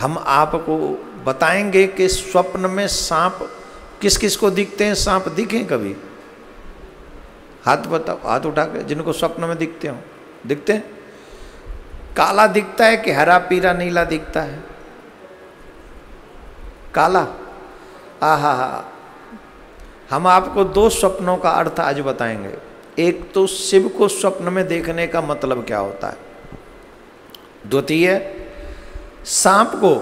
हम आपको बताएँगे कि स्वप्न में सांप किस किस को दिखते हैं? सांप दिखे कभी? हाथ बताओ, हाथ उठा के जिनको स्वप्न में दिखते हो। दिखते हैं? काला दिखता है कि हरा, पीला, नीला दिखता है। काला? आहा, हा हम आपको दो स्वप्नों का अर्थ आज बताएँगे। एक तो शिव को स्वप्न में देखने का मतलब क्या होता है? द्वितीय सांप को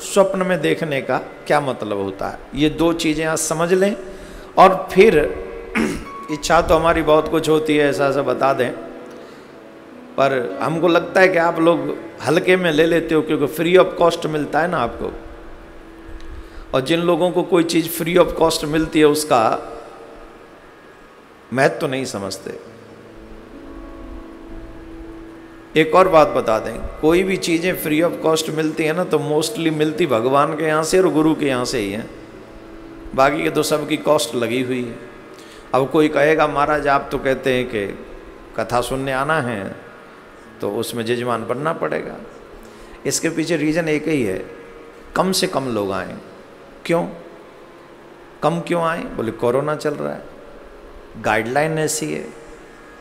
स्वप्न में देखने का क्या मतलब होता है? ये दो चीज़ें आज समझ लें और फिर इच्छा तो हमारी बहुत कुछ होती है, ऐसा ऐसा बता दें। पर हमको लगता है कि आप लोग हल्के में ले लेते हो क्योंकि फ्री ऑफ़ कॉस्ट मिलता है ना आपको। और जिन लोगों को कोई चीज़ फ्री ऑफ़ कॉस्ट मिलती है, उसका महत्व तो नहीं समझते। एक और बात बता दें, कोई भी चीज़ें फ्री ऑफ़ कॉस्ट मिलती है ना तो मोस्टली मिलती भगवान के यहाँ से और गुरु के यहाँ से ही है। बाकी के तो सबकी कॉस्ट लगी हुई है। अब कोई कहेगा, महाराज, आप तो कहते हैं कि कथा सुनने आना है तो उसमें जजमान बनना पड़ेगा। इसके पीछे रीज़न एक ही है, कम से कम लोग आए। क्यों? कम क्यों आए? बोले, कोरोना चल रहा है। गाइडलाइन ऐसी है।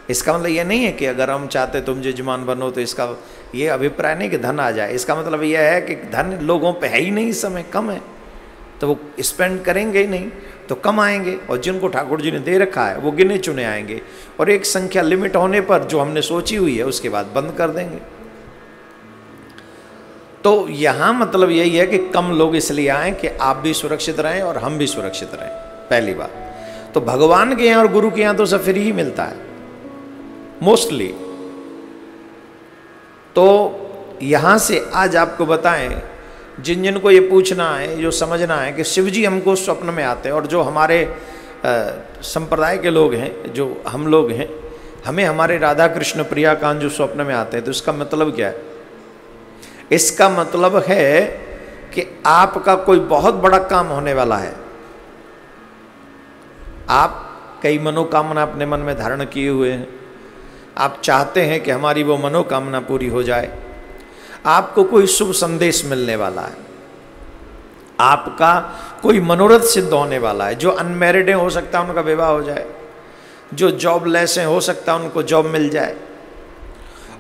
इसका मतलब ये नहीं है कि अगर हम चाहते तुम जजमान बनो तो इसका ये अभिप्राय नहीं कि धन आ जाए। इसका मतलब यह है कि धन लोगों पे है ही नहीं समय कम है। तो वो स्पेंड करेंगे ही नहीं तो कम आएँगे और जिनको ठाकुर जी ने दे रखा है, वो गिने चुने आएँगे। और एक संख्या लिमिट होने पर जो हमने सोची हुई है, उसके बाद बंद कर देंगे। तो यहाँ मतलब यही है कि कम लोग इसलिए आए कि आप भी सुरक्षित रहें और हम भी सुरक्षित रहें। पहली बात। तो भगवान के यहाँ और गुरु के यहाँ तो सब फ्री ही मिलता है। मोस्टली। तो यहाँ से आज आपको बताएँ, जिन जिन को ये पूछना है, जो समझना है कि शिव जी हमको स्वप्न में आते हैं और जो हमारे संप्रदाय के लोग हैं, जो हम लोग हैं, हमें हमारे राधा कृष्ण प्रियाकांत जो स्वप्न में आते हैं तो इसका मतलब क्या है? इसका मतलब है कि आपका कोई बहुत बड़ा काम होने वाला है। आप कई मनोकामना अपने मन में धारण किए हुए हैं। आप चाहते हैं कि हमारी वो मनोकामना पूरी हो जाए। आपको कोई शुभ संदेश मिलने वाला है। आपका कोई मनोरथ सिद्ध होने वाला है। जो अनमेरिड हो सकता है उनका विवाह हो जाए। जो जॉबलेस हैं, हो सकता है उनको जॉब मिल जाए।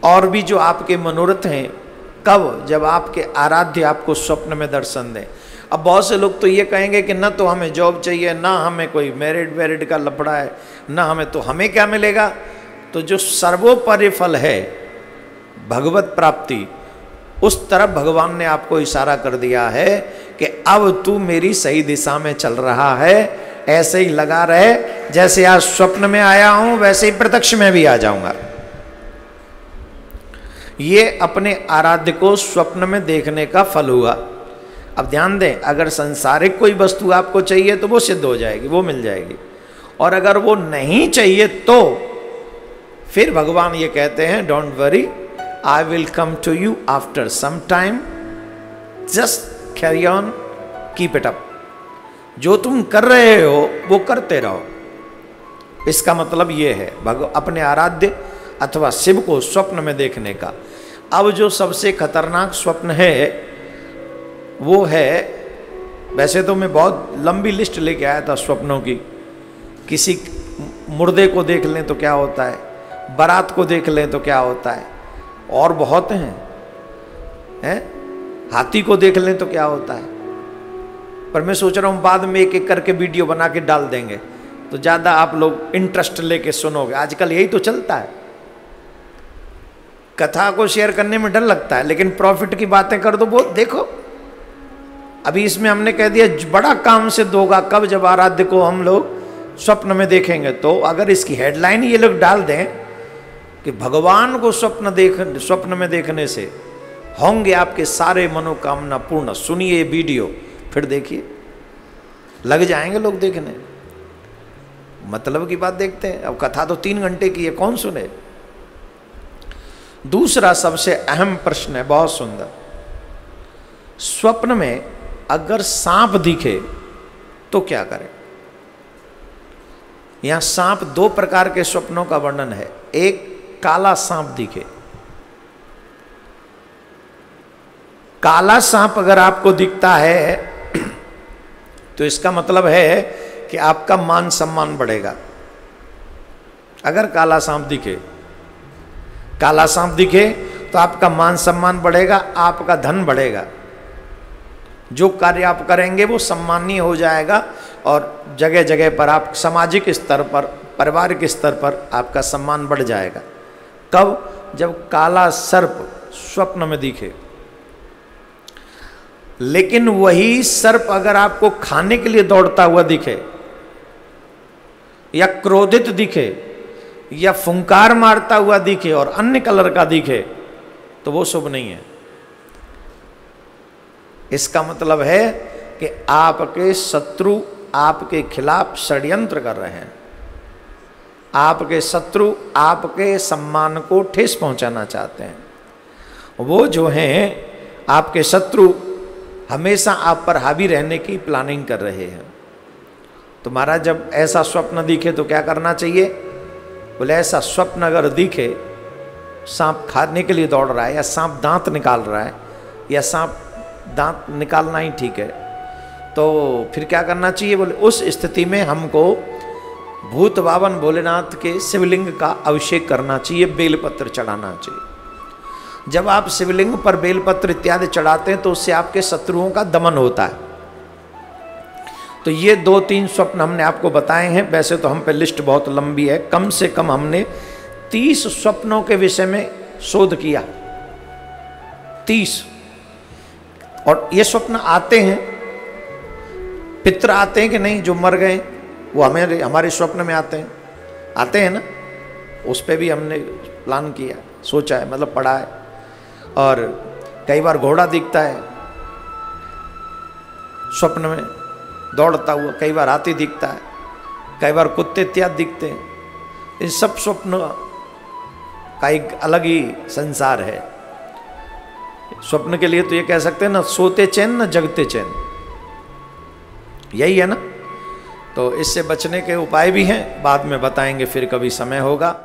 और भी जो आपके मनोरथ हैं, कब? जब आपके आराध्य आपको स्वप्न में दर्शन दें। अब बहुत से लोग तो ये कहेंगे कि ना तो हमें जॉब चाहिए, ना हमें कोई मैरिड वेरिड का लपड़ा है, ना हमें तो हमें क्या मिलेगा? तो जो सर्वोपरि फल है, भगवत प्राप्ति, उस तरफ़ भगवान ने आपको इशारा कर दिया है कि अब तू मेरी सही दिशा में चल रहा है, ऐसे ही लगा रहे, जैसे आज स्वप्न में आया हूँ, वैसे ही प्रत्यक्ष में भी आ जाऊँगा। ये अपने आराध्य को स्वप्न में देखने का फल हुआ। अब ध्यान दें, अगर संसारिक कोई वस्तु आपको चाहिए तो वो सिद्ध हो जाएगी, वो मिल जाएगी। और अगर वो नहीं चाहिए तो फिर भगवान ये कहते हैं don't worry I will come to you after some time just carry on keep it up जो तुम कर रहे हो, वो करते रहो। इसका मतलब ये है, भग, अपने आराध्य अथवा शिव को स्वप्न में देखने का। अब जो सबसे खतरनाक स्वप्न है, वो है, वैसे तो मैं बहुत लंबी लिस्ट लेके आया था स्वप्नों की। किसी मुर्दे को देख लें तो क्या होता है? बारात को देख लें तो क्या होता है? और बहुत हैं। हैं? हाथी को देख लें तो क्या होता है? पर मैं सोच रहा हूँ बाद में एक एक करके वीडियो बना के डाल देंगे। तो ज़्यादा आप लोग इंटरेस्ट लेके सुनोगे। आजकल यही तो चलता है। कथा को शेयर करने में डर लगता है, लेकिन प्रॉफिट की बातें कर दो वो देखो। अभी इसमें हमने कह दिया, बड़ा काम सिद्ध होगा कब जब आराध्य को हम लोग स्वप्न में देखेंगे। तो अगर इसकी हेडलाइन ये लोग डाल दें कि भगवान को स्वप्न देख, स्वप्न में देखने से होंगे आपके सारे मनोकामना पूर्ण। सुनिए वीडियो, फिर देखिए। लग जाएँगे लोग देखने। मतलब की बात देखते हैं। अब कथा तो तीन घंटे की है, कौन सुने? दूसरा सबसे अहम प्रश्न है, बहुत सुंदर। स्वप्न में अगर सांप दिखे तो क्या करें? यहाँ सांप दो प्रकार के स्वप्नों का वर्णन है। एक काला सांप दिखे। काला सांप अगर आपको दिखता है तो इसका मतलब है कि आपका मान सम्मान बढ़ेगा। अगर काला सांप दिखे, काला सांप दिखे तो आपका मान सम्मान बढ़ेगा, आपका धन बढ़ेगा। जो कार्य आप करेंगे, वो सम्मानीय हो जाएगा और जगह जगह पर आप, सामाजिक स्तर पर पारिवारिक स्तर पर आपका सम्मान बढ़ जाएगा। कब? जब काला सर्प स्वप्न में दिखे। लेकिन वही सर्प अगर आपको खाने के लिए दौड़ता हुआ दिखे, या क्रोधित दिखे, या फुंकार मारता हुआ दिखे और अन्य कलर का दिखे तो वो शुभ नहीं है। इसका मतलब है कि आपके शत्रु आपके खिलाफ षड्यंत्र कर रहे हैं। आपके शत्रु आपके सम्मान को ठेस पहुंचाना चाहते हैं। वो जो हैं, आपके शत्रु हमेशा आप पर हावी रहने की प्लानिंग कर रहे हैं। तुम्हारा जब ऐसा स्वप्न दिखे तो क्या करना चाहिए? बोले, ऐसा स्वप्न अगर दिखे, सांप खाने के लिए दौड़ रहा है या सांप दांत निकाल रहा है, या सांप दांत निकालना ही ठीक है तो फिर क्या करना चाहिए? बोले, उस स्थिति में हमको भूत बावन भोलेनाथ के शिवलिंग का अभिषेक करना चाहिए, बेलपत्र चढ़ाना चाहिए। जब आप शिवलिंग पर बेलपत्र इत्यादि चढ़ाते हैं तो उससे आपके शत्रुओं का दमन होता है। तो ये दो तीन स्वप्न हमने आपको बताए हैं। वैसे तो हम पे लिस्ट बहुत लंबी है। कम से कम हमने तीस स्वप्नों के विषय में शोध किया। तीस। और ये स्वप्न आते हैं पित्र आते हैं कि नहीं, जो मर गए वो हमें हमारे स्वप्न में आते हैं। आते हैं ना, उस पर भी हमने प्लान किया, सोचा है मतलब पढ़ा है। और कई बार घोड़ा दिखता है, स्वप्न में दौड़ता हुआ, कई बार हाथी दिखता है, कई बार कुत्ते इत्यादि दिखते हैं। इन सब स्वप्न का एक अलग ही संसार है। स्वप्न के लिए तो ये कह सकते हैं ना, सोते चैन ना जगते चैन। यही है ना। तो इससे बचने के उपाय भी हैं बाद में बताएँगे फिर कभी समय होगा।